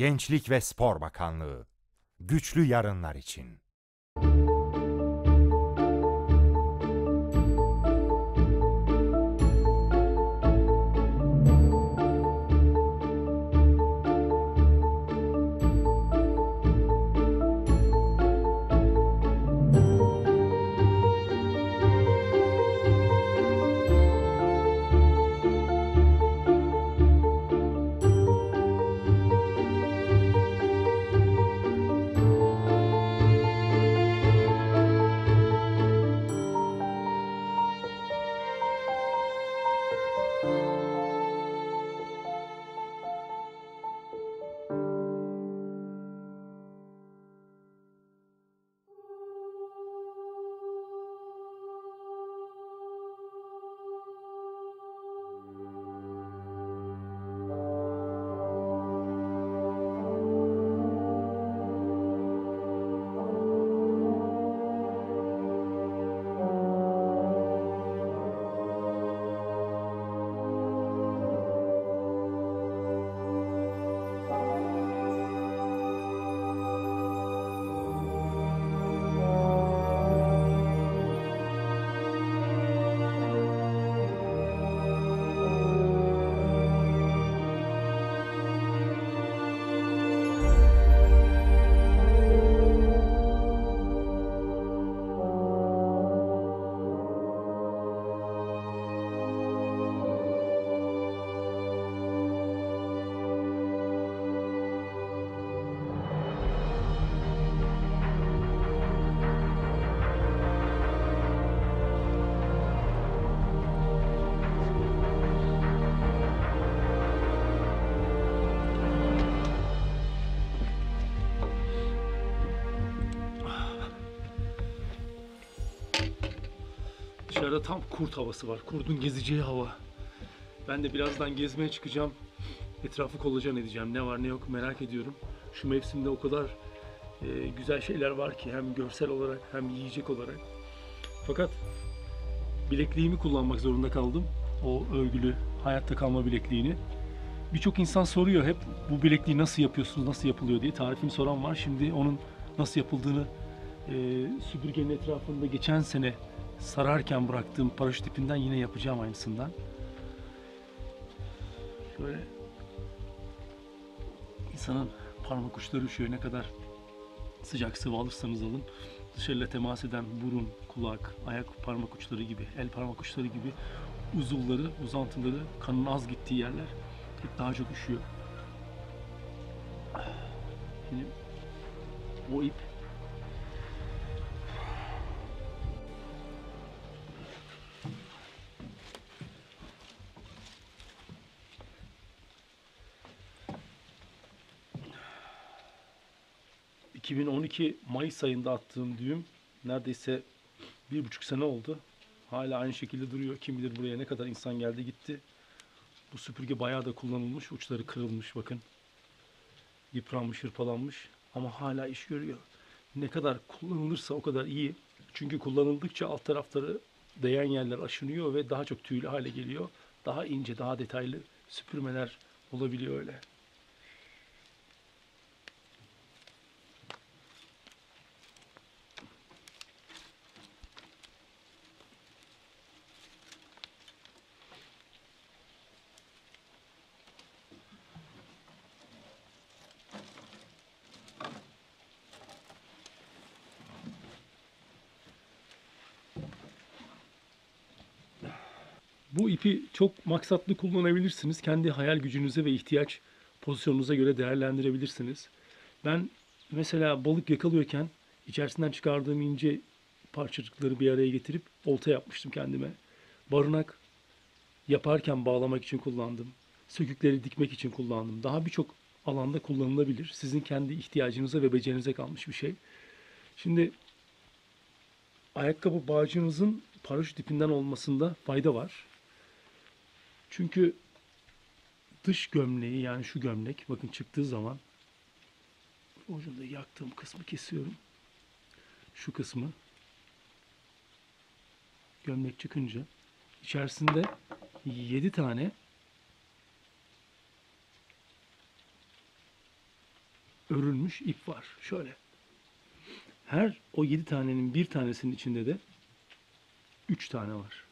Gençlik ve Spor Bakanlığı. Güçlü yarınlar için. Dışarıda tam kurt havası var. Kurdun gezeceği hava. Ben de birazdan gezmeye çıkacağım. Etrafı kolacan edeceğim. Ne var ne yok merak ediyorum. Şu mevsimde o kadar e, güzel şeyler var ki hem görsel olarak hem yiyecek olarak. Fakat bilekliğimi kullanmak zorunda kaldım. O örgülü hayatta kalma bilekliğini. Birçok insan soruyor hep bu bilekliği nasıl yapıyorsunuz, nasıl yapılıyor diye. Tarifini soran var. Şimdi onun nasıl yapıldığını e, süpürgenin etrafında geçen sene sararken bıraktığım paraşüt ipinden yine yapacağım aynısından. Şöyle insanın parmak uçları üşüyor ne kadar sıcak sıvı alırsanız alın dışarıyla temas eden burun, kulak, ayak parmak uçları gibi, el parmak uçları gibi uzuvları, uzantıları, kanın az gittiği yerler hep daha çok üşüyor. Şimdi o ip ...2012 Mayıs ayında attığım düğüm... ...neredeyse bir buçuk sene oldu. Hala aynı şekilde duruyor. Kim bilir buraya ne kadar insan geldi gitti. Bu süpürge bayağı da kullanılmış. Uçları kırılmış bakın. Yıpranmış, hırpalanmış. Ama hala iş görüyor. Ne kadar kullanılırsa o kadar iyi. Çünkü kullanıldıkça alt tarafları değen yerler aşınıyor ve daha çok tüylü hale geliyor. Daha ince, daha detaylı süpürmeler olabiliyor öyle. Bu ipi çok maksatlı kullanabilirsiniz. Kendi hayal gücünüze ve ihtiyaç pozisyonunuza göre değerlendirebilirsiniz. Ben mesela balık yakalıyorken içerisinden çıkardığım ince parçacıkları bir araya getirip olta yapmıştım kendime. Barınak yaparken bağlamak için kullandım. Sökükleri dikmek için kullandım. Daha birçok alanda kullanılabilir. Sizin kendi ihtiyacınıza ve becerinize kalmış bir şey. Şimdi ayakkabı bağcığınızın paraşüt ipinden olmasında fayda var. Çünkü dış gömleği yani şu gömlek bakın çıktığı zaman ucunda yaktığım kısmı kesiyorum. Şu kısmı gömlek çıkınca içerisinde 7 tane örülmüş ip var. Şöyle. Her o 7 tanenin bir tanesinin içinde de 3 tane var.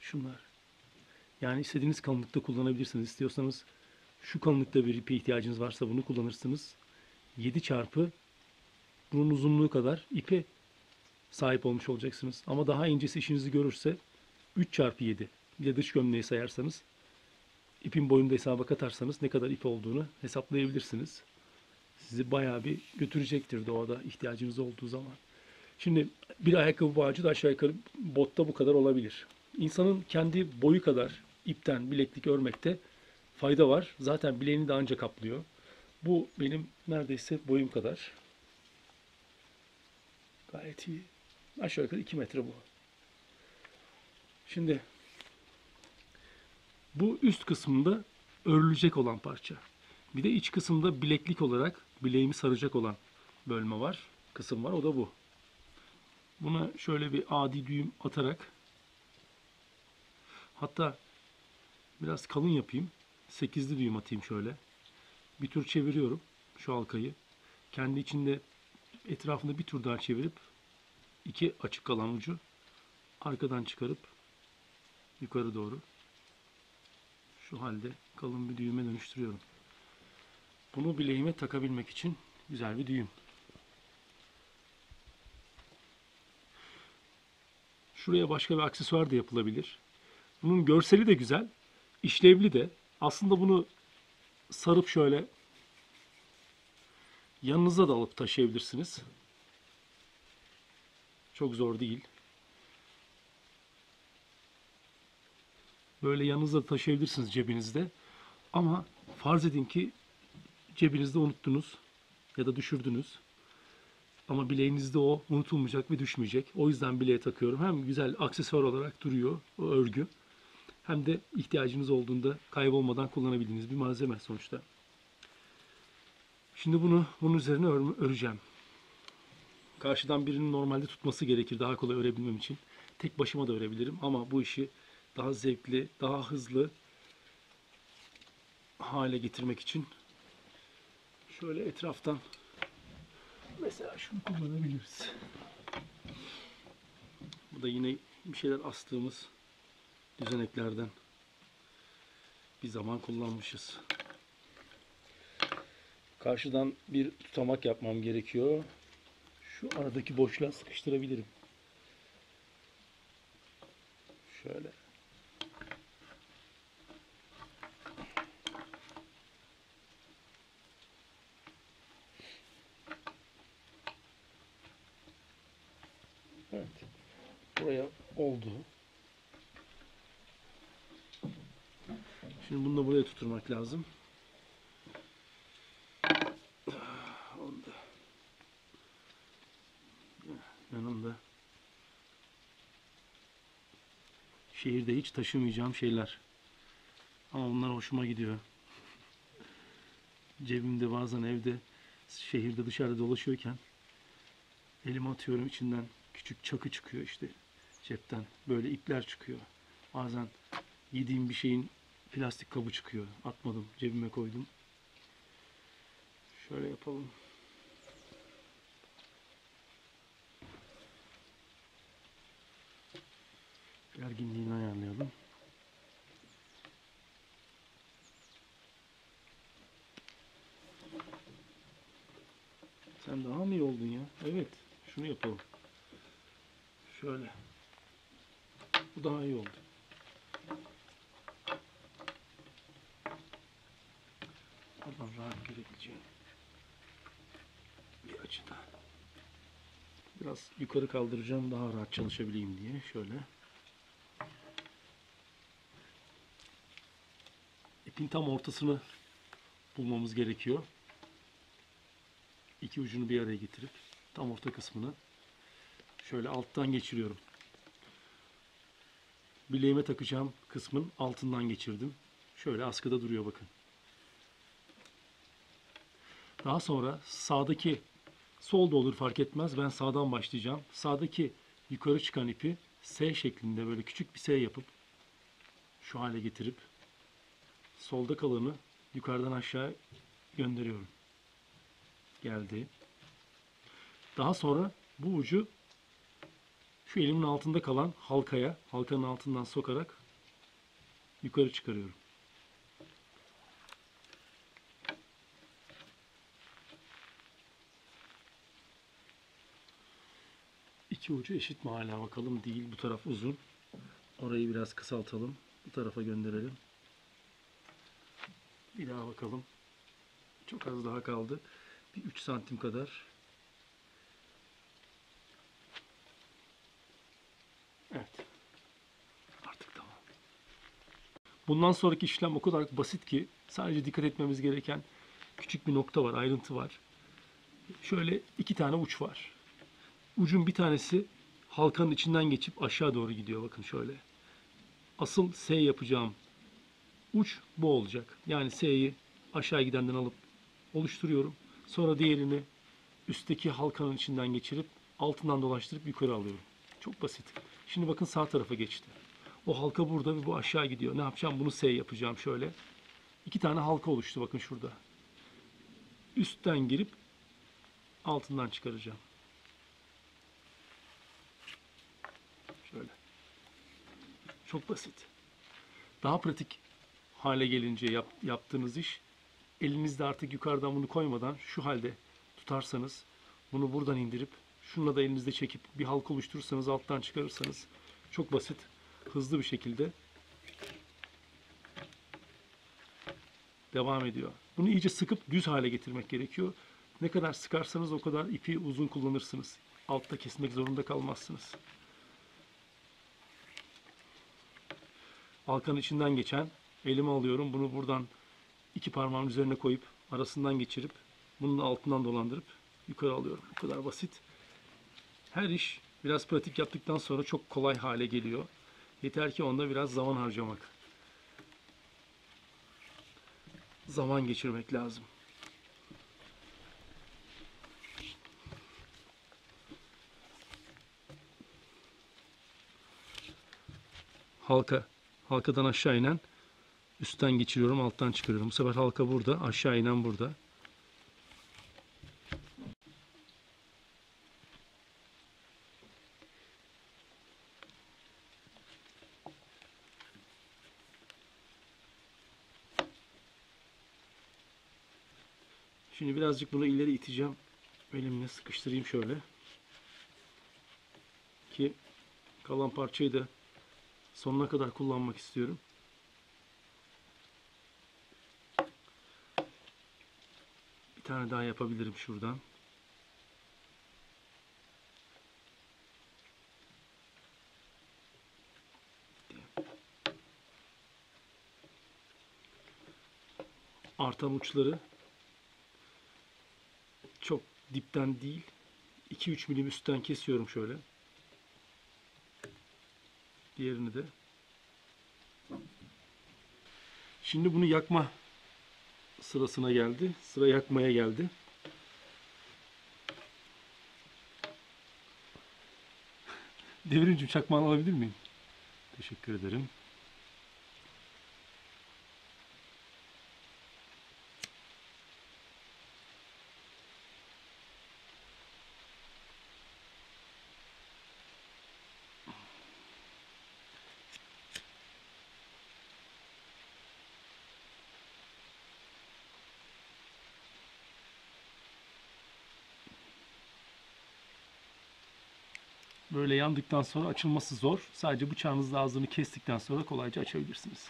Şunlar. Yani istediğiniz kalınlıkta kullanabilirsiniz. İstiyorsanız şu kalınlıkta bir ipe ihtiyacınız varsa bunu kullanırsınız. 7 çarpı bunun uzunluğu kadar ipe sahip olmuş olacaksınız. Ama daha incesi işinizi görürse 3 çarpı 7. Bir de dış gömleği sayarsanız ipin boyunu da hesaba katarsanız ne kadar ip olduğunu hesaplayabilirsiniz. Sizi bayağı bir götürecektir doğada ihtiyacınız olduğu zaman. Şimdi bir ayakkabı bağcı da aşağı yukarı botta bu kadar olabilir. İnsanın kendi boyu kadar ipten bileklik örmekte fayda var. Zaten bileğini de anca kaplıyor. Bu benim neredeyse boyum kadar. Gayet iyi. Aşağı yukarı 2 metre bu. Şimdi bu üst kısmında örülecek olan parça. Bir de iç kısımda bileklik olarak bileğimi saracak olan bölme var. Kısım var. O da bu. Buna şöyle bir adi düğüm atarak hatta biraz kalın yapayım. 8'li düğüm atayım şöyle. Bir tur çeviriyorum şu halkayı. Kendi içinde etrafında bir tur daha çevirip iki açık kalan ucu arkadan çıkarıp yukarı doğru şu halde kalın bir düğüme dönüştürüyorum. Bunu bileğime takabilmek için güzel bir düğüm. Şuraya başka bir aksesuar da yapılabilir. Bunun görseli de güzel, işlevli de. Aslında bunu sarıp şöyle yanınıza da alıp taşıyabilirsiniz. Çok zor değil. Böyle yanınızda taşıyabilirsiniz cebinizde. Ama farz edin ki cebinizde unuttunuz ya da düşürdünüz. Ama bileğinizde o unutulmayacak ve düşmeyecek. O yüzden bileğe takıyorum. Hem güzel aksesuar olarak duruyor o örgü. Hem de ihtiyacınız olduğunda kaybolmadan kullanabildiğiniz bir malzeme sonuçta. Şimdi bunu bunun üzerine örme- öreceğim. Karşıdan birinin normalde tutması gerekir daha kolay örebilmem için. Tek başıma da örebilirim ama bu işi daha zevkli, daha hızlı hale getirmek için şöyle etraftan mesela şunu kullanabiliriz. Bu da yine bir şeyler astığımız düzeneklerden bir zaman kullanmışız. Karşıdan bir tutamak yapmam gerekiyor. Şu aradaki boşluğa sıkıştırabilirim. Şöyle. Evet. Buraya oldu. Şimdi bunu da buraya tutturmak lazım. Onu da yanımda şehirde hiç taşımayacağım şeyler. Ama bunlar hoşuma gidiyor. Cebimde bazen evde şehirde dışarıda dolaşıyorken elime atıyorum içinden küçük çakı çıkıyor işte cepten. Böyle ipler çıkıyor. Bazen yediğim bir şeyin plastik kabı çıkıyor. Atmadım cebime koydum. Şöyle yapalım. Gerginliğini ayarlayalım. Sen daha mı iyi oldun ya? Evet. Şunu yapalım. Şöyle. Bu daha iyi oldu. Oradan rahat girebileceğim. Bir açıda. Biraz yukarı kaldıracağım daha rahat çalışabileyim diye. Şöyle. İpin tam ortasını bulmamız gerekiyor. İki ucunu bir araya getirip tam orta kısmını şöyle alttan geçiriyorum. Bileğime takacağım kısmın altından geçirdim. Şöyle askıda duruyor bakın. Daha sonra sağdaki sol da olur fark etmez. Ben sağdan başlayacağım. Sağdaki yukarı çıkan ipi S şeklinde böyle küçük bir S yapıp şu hale getirip solda kalanı yukarıdan aşağı gönderiyorum. Geldi. Daha sonra bu ucu şu elimin altında kalan halkaya, halkanın altından sokarak yukarı çıkarıyorum. İki ucu eşit mi hala bakalım değil. Bu taraf uzun. Orayı biraz kısaltalım. Bu tarafa gönderelim. Bir daha bakalım. Çok az daha kaldı. Bir 3 santim kadar. Evet. Artık tamam. Bundan sonraki işlem o kadar basit ki sadece dikkat etmemiz gereken küçük bir nokta var, ayrıntı var. Şöyle iki tane uç var. Ucun bir tanesi halkanın içinden geçip aşağı doğru gidiyor. Bakın şöyle. Asıl S yapacağım uç bu olacak. Yani S'yi aşağı gidenden alıp oluşturuyorum. Sonra diğerini üstteki halkanın içinden geçirip altından dolaştırıp yukarı alıyorum. Çok basit. Şimdi bakın sağ tarafa geçti. O halka burada ve bu aşağı gidiyor. Ne yapacağım? Bunu S yapacağım şöyle. İki tane halka oluştu bakın şurada. Üstten girip altından çıkaracağım. Şöyle. Çok basit. Daha pratik hale gelince yap- yaptığınız iş elinizde artık yukarıdan bunu koymadan şu halde tutarsanız bunu buradan indirip şununla da elinizde çekip bir halka oluşturursanız alttan çıkarırsanız çok basit hızlı bir şekilde devam ediyor. Bunu iyice sıkıp düz hale getirmek gerekiyor. Ne kadar sıkarsanız o kadar ipi uzun kullanırsınız. Altta kesmek zorunda kalmazsınız. Halkanın içinden geçen elime alıyorum. Bunu buradan iki parmağın üzerine koyup arasından geçirip bunun altından dolandırıp yukarı alıyorum. Bu kadar basit. Her iş biraz pratik yaptıktan sonra çok kolay hale geliyor. Yeter ki onda biraz zaman harcamak. Zaman geçirmek lazım. Halka, halkadan aşağı inen üstten geçiriyorum, alttan çıkarıyorum. Bu sefer halka burada, aşağı inen burada. Şimdi birazcık bunu ileri iteceğim. Elimle sıkıştırayım şöyle. Ki kalan parçayı da sonuna kadar kullanmak istiyorum. Bir tane daha yapabilirim şuradan. Artan uçları çok dipten değil 2-3 milim üstten kesiyorum şöyle. Diğerini de. Şimdi bunu yakma sırasına geldi. Sıra yakmaya geldi. Devrimci çakmağını alabilir miyim? Teşekkür ederim. Böyle yandıktan sonra açılması zor. Sadece bıçağınızla ağzını kestikten sonra kolayca açabilirsiniz.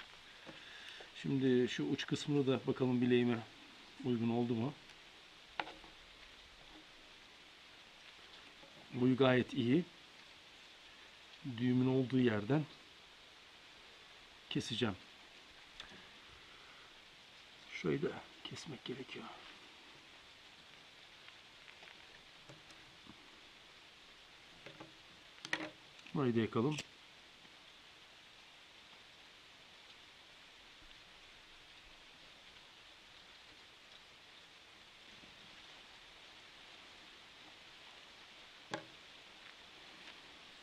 Şimdi şu uç kısmını da bakalım bileğime uygun oldu mu? Boyu gayet iyi. Düğümün olduğu yerden keseceğim. Şöyle kesmek gerekiyor. Burayı yakalım.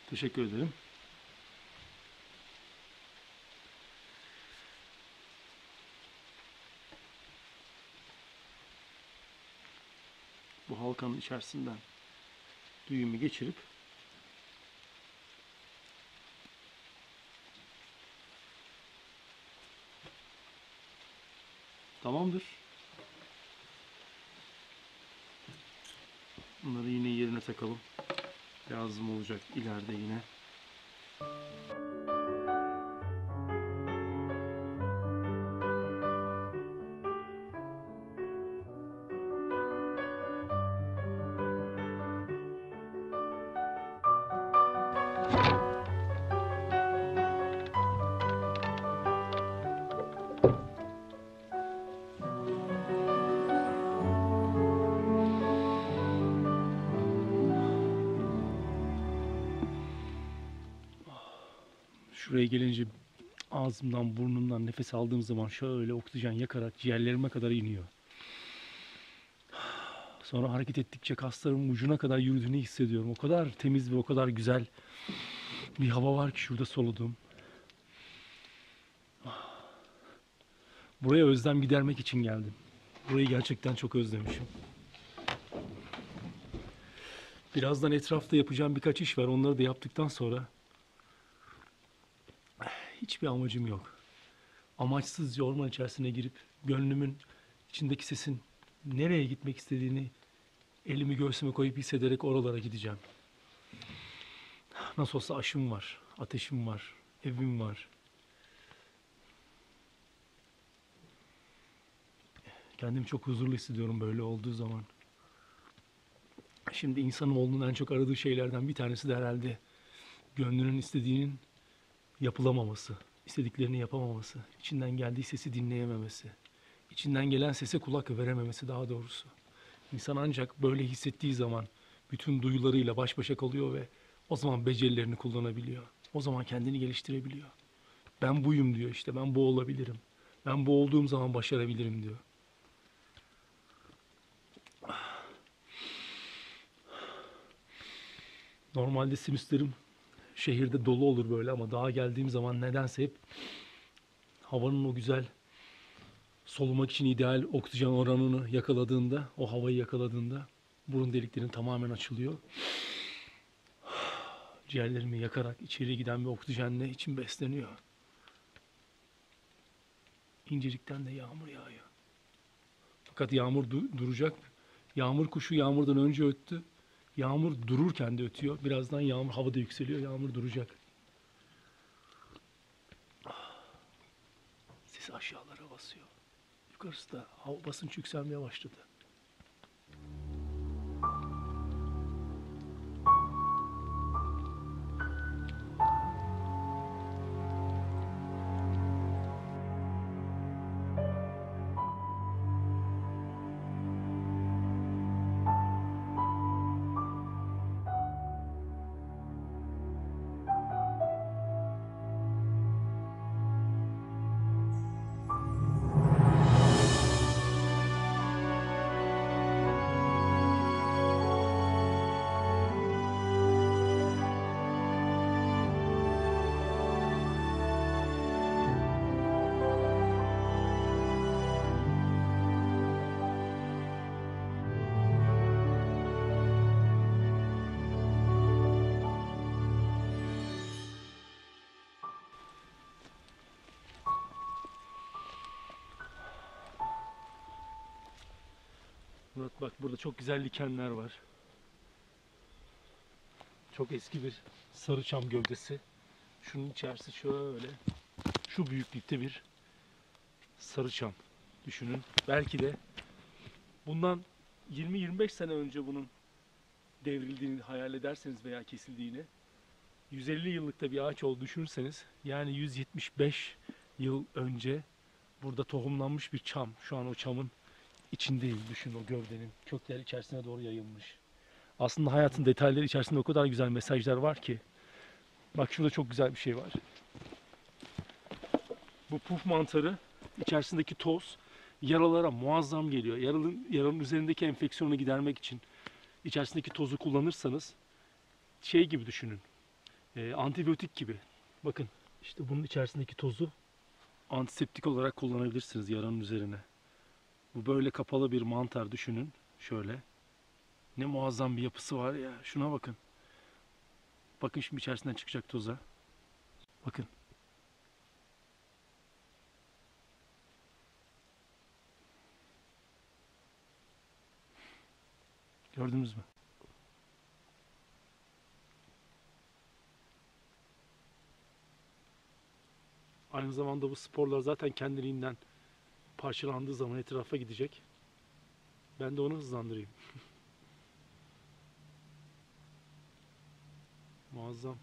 Teşekkür ederim. bu halkanın içerisinden düğümü geçirip Tamamdır. Bunları yine yerine takalım. Lazım olacak ileride yine. Şuraya gelince ağzımdan burnumdan nefes aldığım zaman şöyle oksijen yakarak ciğerlerime kadar iniyor. Sonra hareket ettikçe kaslarımın ucuna kadar yürüdüğünü hissediyorum. O kadar temiz ve o kadar güzel bir hava var ki şurada soluduğum. Buraya özlem gidermek için geldim. Burayı gerçekten çok özlemişim. Birazdan etrafta yapacağım birkaç iş var. Onları da yaptıktan sonra hiçbir amacım yok. Amaçsızca orman içerisine girip gönlümün içindeki sesin nereye gitmek istediğini elimi göğsüme koyup hissederek oralara gideceğim. Nasıl olsa aşım var, ateşim var, evim var. Kendimi çok huzurlu hissediyorum böyle olduğu zaman. Şimdi insanoğlunun en çok aradığı şeylerden bir tanesi de herhalde gönlünün istediğinin yapılamaması, istediklerini yapamaması, içinden geldiği sesi dinleyememesi, içinden gelen sese kulak verememesi daha doğrusu. İnsan ancak böyle hissettiği zaman bütün duyularıyla baş başa kalıyor ve o zaman becerilerini kullanabiliyor. O zaman kendini geliştirebiliyor. Ben buyum diyor işte, ben bu olabilirim. Ben bu olduğum zaman başarabilirim diyor. Normalde sinüslerim şehirde dolu olur böyle ama dağa geldiğim zaman nedense hep havanın o güzel solumak için ideal oksijen oranını yakaladığında, o havayı yakaladığında burun deliklerim tamamen açılıyor. Ciğerlerimi yakarak içeri giden bir oksijenle içim besleniyor. İncecikten de yağmur yağıyor. Fakat yağmur du- duracak. Yağmur kuşu yağmurdan önce öttü. Yağmur dururken de ötüyor. Birazdan yağmur havada yükseliyor. Yağmur duracak. Ses aşağılara basıyor. Yukarısı da hava basınç yükselmeye başladı. Murat bak burada çok güzel dikenler var. Çok eski bir sarı çam gövdesi. Şunun içerisi şöyle şu büyüklükte bir sarı çam düşünün. Belki de bundan 20-25 sene önce bunun devrildiğini hayal ederseniz veya kesildiğini 150 yıllıkta bir ağaç olduğunu düşünürseniz yani 175 yıl önce burada tohumlanmış bir çam. Şu an o çamın içindeyim düşün o gövdenin. Kökler içerisine doğru yayılmış. Aslında hayatın detayları içerisinde o kadar güzel mesajlar var ki. Bak şurada çok güzel bir şey var. Bu puf mantarı içerisindeki toz yaralara muazzam geliyor. Yaralın, yaranın üzerindeki enfeksiyonu gidermek için içerisindeki tozu kullanırsanız şey gibi düşünün. e, antibiyotik gibi. Bakın işte bunun içerisindeki tozu antiseptik olarak kullanabilirsiniz yaranın üzerine. Bu böyle kapalı bir mantar düşünün. Şöyle. Ne muazzam bir yapısı var ya. Şuna bakın. Bakın şimdi içerisinden çıkacak toza. Bakın. Gördünüz mü? Aynı zamanda bu sporlar zaten kendiliğinden parçalandığı zaman etrafa gidecek. Ben de onu hızlandırayım. Muazzam.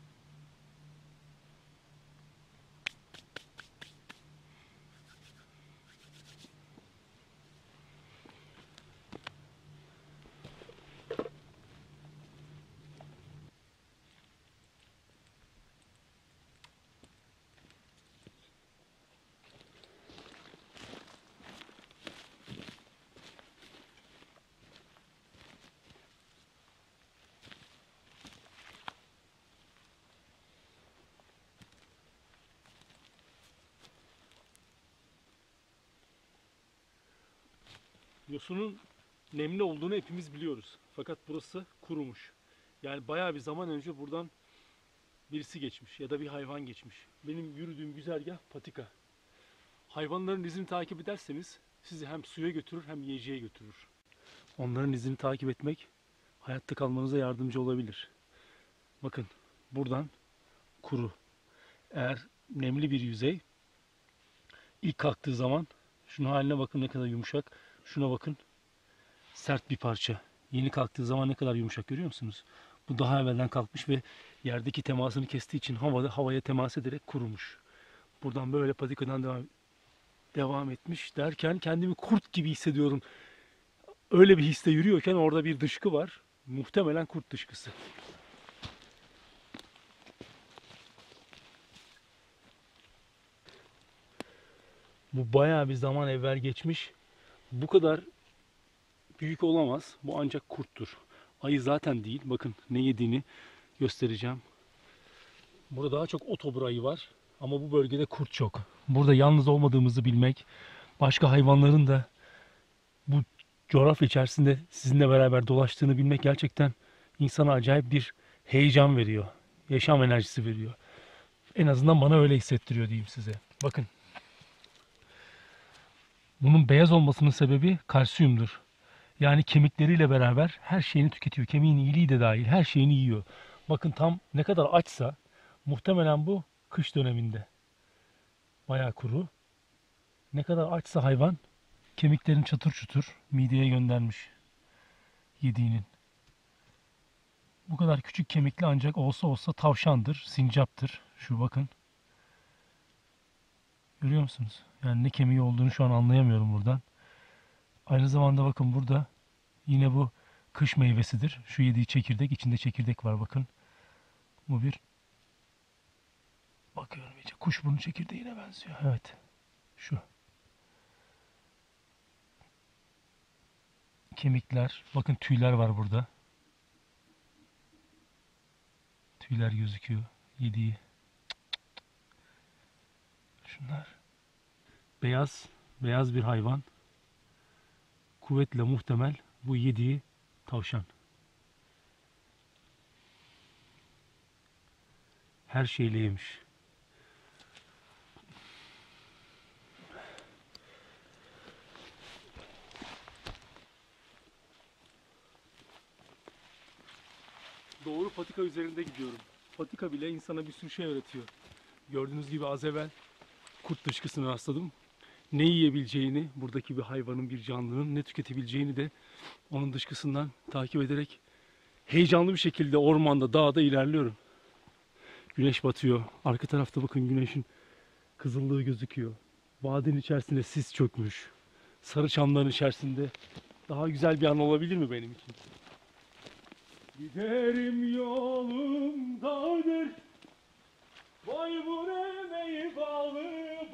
Yosunun nemli olduğunu hepimiz biliyoruz. Fakat burası kurumuş. Yani bayağı bir zaman önce buradan birisi geçmiş ya da bir hayvan geçmiş. Benim yürüdüğüm güzergah patika. Hayvanların izini takip ederseniz sizi hem suya götürür hem yiyeceğe götürür. Onların izini takip etmek hayatta kalmanıza yardımcı olabilir. Bakın buradan kuru. Eğer nemli bir yüzey ilk kalktığı zaman şunun haline bakın ne kadar yumuşak. Şuna bakın. Sert bir parça. Yeni kalktığı zaman ne kadar yumuşak görüyor musunuz? Bu daha evvelden kalkmış ve yerdeki temasını kestiği için havada havaya temas ederek kurumuş. Buradan böyle patikadan devam devam etmiş derken kendimi kurt gibi hissediyorum. Öyle bir histe yürüyorken orada bir dışkı var. Muhtemelen kurt dışkısı. Bu bayağı bir zaman evvel geçmiş. Bu kadar büyük olamaz. Bu ancak kurttur. Ayı zaten değil. Bakın ne yediğini göstereceğim. Burada daha çok otobur ayı var. Ama bu bölgede kurt çok. Burada yalnız olmadığımızı bilmek, başka hayvanların da bu coğrafya içerisinde sizinle beraber dolaştığını bilmek gerçekten insana acayip bir heyecan veriyor. Yaşam enerjisi veriyor. En azından bana öyle hissettiriyor diyeyim size. Bakın. Bunun beyaz olmasının sebebi kalsiyumdur. Yani kemikleriyle beraber her şeyini tüketiyor. Kemiğin iyiliği de dahil her şeyini yiyor. Bakın tam ne kadar açsa muhtemelen bu kış döneminde. Bayağı kuru. Ne kadar açsa hayvan kemiklerini çatır çutur mideye göndermiş yediğinin. Bu kadar küçük kemikli ancak olsa olsa tavşandır, sincaptır. Şu bakın. Görüyor musunuz? Yani ne kemiği olduğunu şu an anlayamıyorum buradan. Aynı zamanda bakın burada yine bu kış meyvesidir. Şu yediği çekirdek, içinde çekirdek var bakın. Bu bir bakıyorum iyice kuşburnu çekirdeğine benziyor. Evet. Şu. Kemikler. Bakın tüyler var burada. Tüyler gözüküyor. Yediği. Şunlar. Beyaz. Beyaz bir hayvan. Kuvvetle muhtemel bu yediği tavşan. Her şeyle yemiş. Doğru patika üzerinde gidiyorum. Patika bile insana bir sürü şey öğretiyor. Gördüğünüz gibi az evvel kurt dışkısına rastladım. Ne yiyebileceğini, buradaki bir hayvanın, bir canlının ne tüketebileceğini de onun dışkısından takip ederek heyecanlı bir şekilde ormanda, dağda ilerliyorum. Güneş batıyor. Arka tarafta bakın güneşin kızıllığı gözüküyor. Vadinin içerisinde sis çökmüş. Sarı çamların içerisinde daha güzel bir an olabilir mi benim için? Giderim yolumdadır Vay bu ne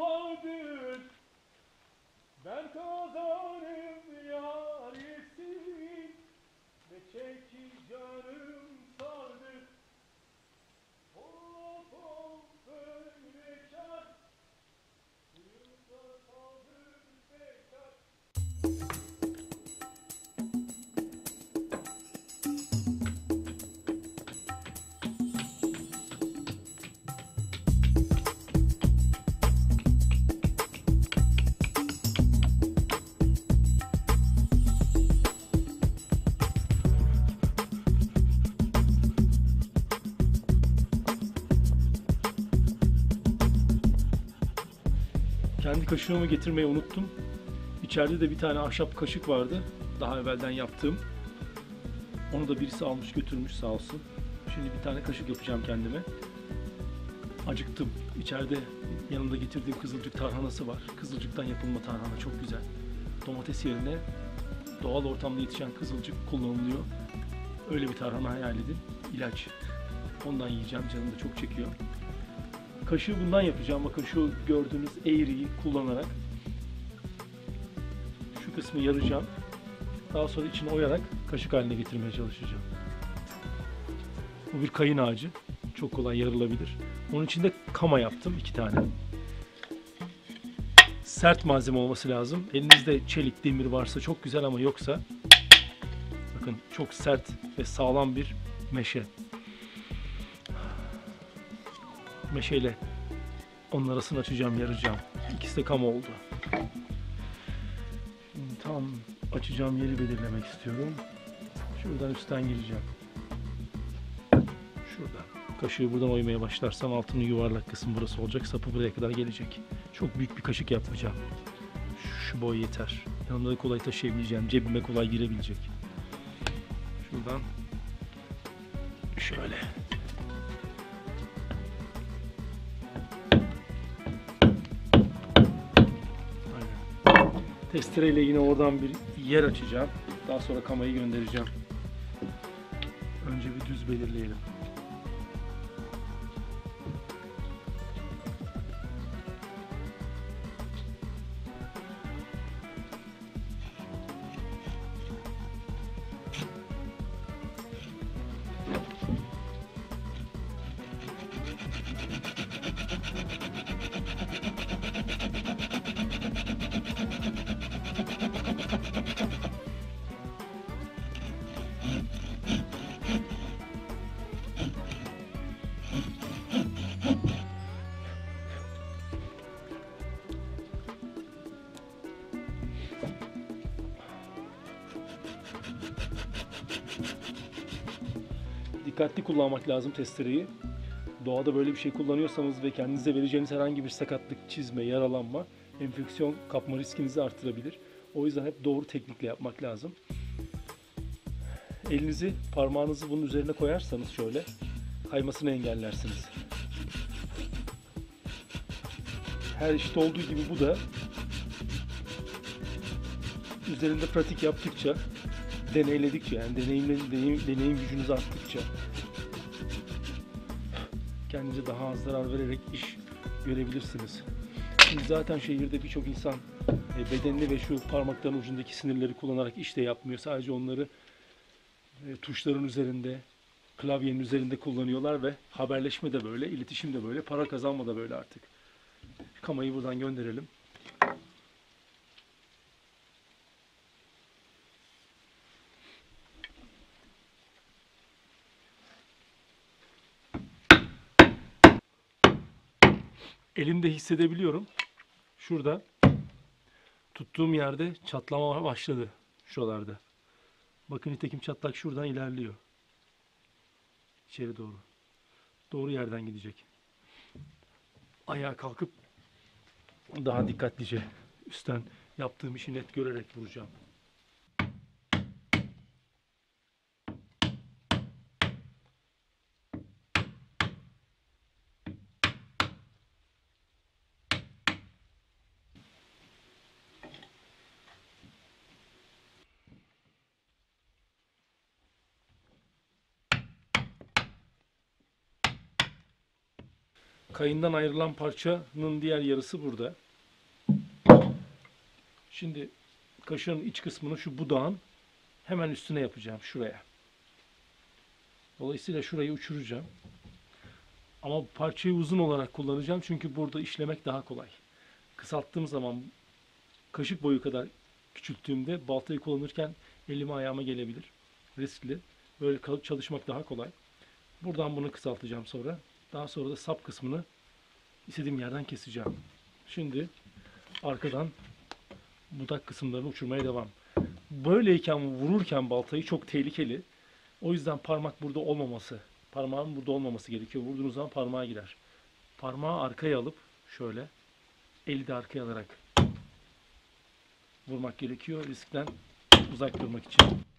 bağdır Ben kazanım yar yesin Ne kaşığımı getirmeyi unuttum. İçeride de bir tane ahşap kaşık vardı. Daha evvelden yaptığım. Onu da birisi almış götürmüş sağ olsun. Şimdi bir tane kaşık yapacağım kendime. Acıktım. İçeride yanımda getirdiğim kızılcık tarhanası var. Kızılcıktan yapılma tarhana çok güzel. Domates yerine doğal ortamda yetişen kızılcık kullanılıyor. Öyle bir tarhana hayal edin. İlaç. Ondan yiyeceğim. Canım da çok çekiyor. Kaşığı bundan yapacağım. Bakın şu gördüğünüz eğriyi kullanarak şu kısmı yaracağım. Daha sonra içini oyarak kaşık haline getirmeye çalışacağım. Bu bir kayın ağacı. Çok kolay yarılabilir. Onun için de kama yaptım iki tane. Sert malzeme olması lazım. Elinizde çelik, demir varsa çok güzel ama yoksa bakın çok sert ve sağlam bir meşe. Meşeyle onun arasını açacağım, yaracağım. İkisi de kama oldu. Şimdi tam açacağım yeri belirlemek istiyorum. Şuradan üstten gireceğim. Şuradan. Kaşığı buradan oymaya başlarsam altının yuvarlak kısmı burası olacak. Sapı buraya kadar gelecek. Çok büyük bir kaşık yapmayacağım. Şu boy yeter. Yanımda da kolay taşıyabileceğim. Cebime kolay girebilecek. Testereyle yine oradan bir yer açacağım. Daha sonra kamayı göndereceğim. Önce bir düz belirleyelim. Dikkatli kullanmak lazım testereyi. Doğada böyle bir şey kullanıyorsanız ve kendinize vereceğiniz herhangi bir sakatlık, çizme, yaralanma, enfeksiyon kapma riskinizi artırabilir. O yüzden hep doğru teknikle yapmak lazım. Elinizi, parmağınızı bunun üzerine koyarsanız şöyle kaymasını engellersiniz. Her işte olduğu gibi bu da üzerinde pratik yaptıkça deneyledikçe yani deneyimle, deneyim, deneyim gücünüz arttıkça kendinize daha az zarar vererek iş görebilirsiniz. Şimdi zaten şehirde birçok insan e, bedenini ve şu parmakların ucundaki sinirleri kullanarak iş de yapmıyor. Sadece onları e, tuşların üzerinde, klavyenin üzerinde kullanıyorlar ve haberleşme de böyle, iletişim de böyle, para kazanma da böyle artık. Kamayı buradan gönderelim. Elimde hissedebiliyorum. Şurada tuttuğum yerde çatlama başladı şuralarda. Bakın nitekim çatlak şuradan ilerliyor. İçeri doğru. Doğru yerden gidecek. Ayağa kalkıp daha dikkatlice üstten yaptığım işi net görerek vuracağım. Kayından ayrılan parçanın diğer yarısı burada. Şimdi kaşığın iç kısmını şu budağın hemen üstüne yapacağım şuraya. Dolayısıyla şurayı uçuracağım. Ama parçayı uzun olarak kullanacağım çünkü burada işlemek daha kolay. Kısalttığım zaman kaşık boyu kadar küçülttüğümde baltayı kullanırken elime ayağıma gelebilir. Riskli. Böyle çalışmak daha kolay. Buradan bunu kısaltacağım sonra. Daha sonra da sap kısmını istediğim yerden keseceğim. Şimdi arkadan budak kısımlarını uçurmaya devam. Böyleyken vururken baltayı çok tehlikeli. O yüzden parmak burada olmaması, parmağın burada olmaması gerekiyor. Vurduğunuz zaman parmağa girer. Parmağı arkaya alıp şöyle eli de arkaya alarak vurmak gerekiyor riskten uzak durmak için.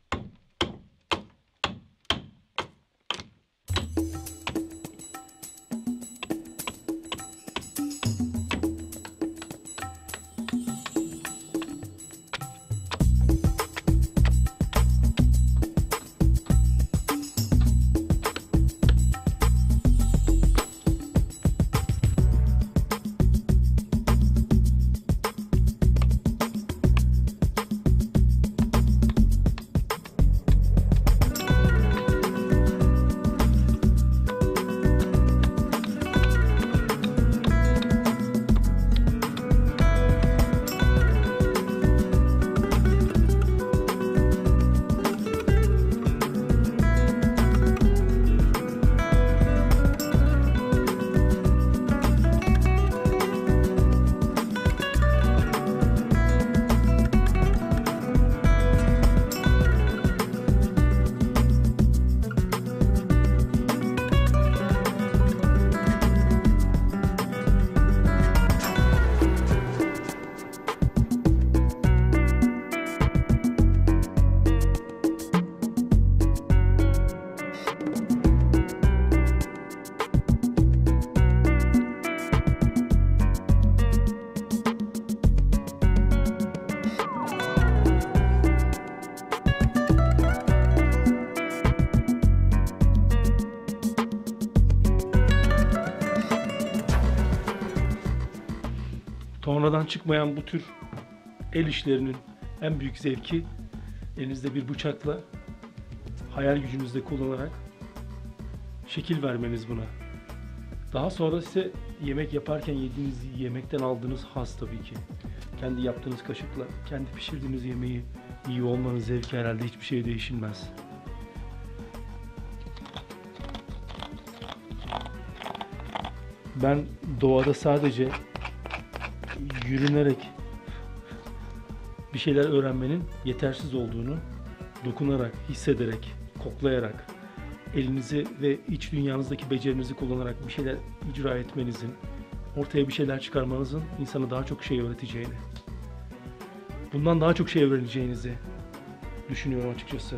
Çıkmayan bu tür el işlerinin en büyük zevki elinizde bir bıçakla hayal gücünüzde kullanarak şekil vermeniz buna. Daha sonra ise yemek yaparken yediğiniz yemekten aldığınız haz tabii ki. Kendi yaptığınız kaşıkla, kendi pişirdiğiniz yemeği iyi olmanın zevki herhalde hiçbir şey değişilmez. Ben doğada sadece yürünerek bir şeyler öğrenmenin yetersiz olduğunu dokunarak, hissederek, koklayarak, elinizi ve iç dünyanızdaki becerinizi kullanarak bir şeyler icra etmenizin, ortaya bir şeyler çıkarmanızın insana daha çok şey öğreteceğini, bundan daha çok şey öğreneceğinizi düşünüyorum açıkçası.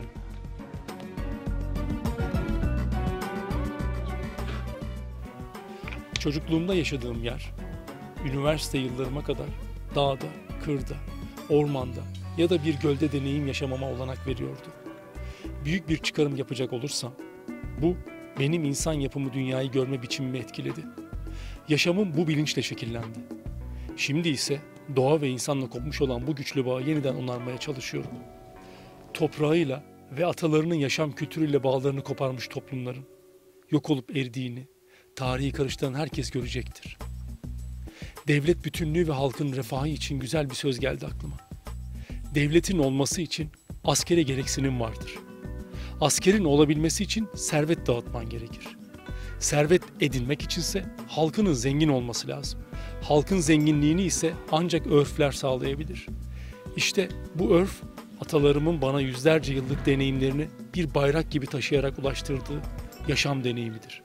Çocukluğumda yaşadığım yer, üniversite yıllarıma kadar dağda, kırda, ormanda ya da bir gölde deneyim yaşamama olanak veriyordu. Büyük bir çıkarım yapacak olursam, bu benim insan yapımı dünyayı görme biçimimi etkiledi. Yaşamım bu bilinçle şekillendi. Şimdi ise doğa ve insanla kopmuş olan bu güçlü bağı yeniden onarmaya çalışıyorum. Toprağıyla ve atalarının yaşam kültürüyle bağlarını koparmış toplumların yok olup eridiğini, tarihi karıştıran herkes görecektir. Devlet bütünlüğü ve halkın refahı için güzel bir söz geldi aklıma. Devletin olması için askere gereksinim vardır. Askerin olabilmesi için servet dağıtman gerekir. Servet edinmek içinse halkının zengin olması lazım. Halkın zenginliğini ise ancak örfler sağlayabilir. İşte bu örf atalarımın bana yüzlerce yıllık deneyimlerini bir bayrak gibi taşıyarak ulaştırdığı yaşam deneyimidir.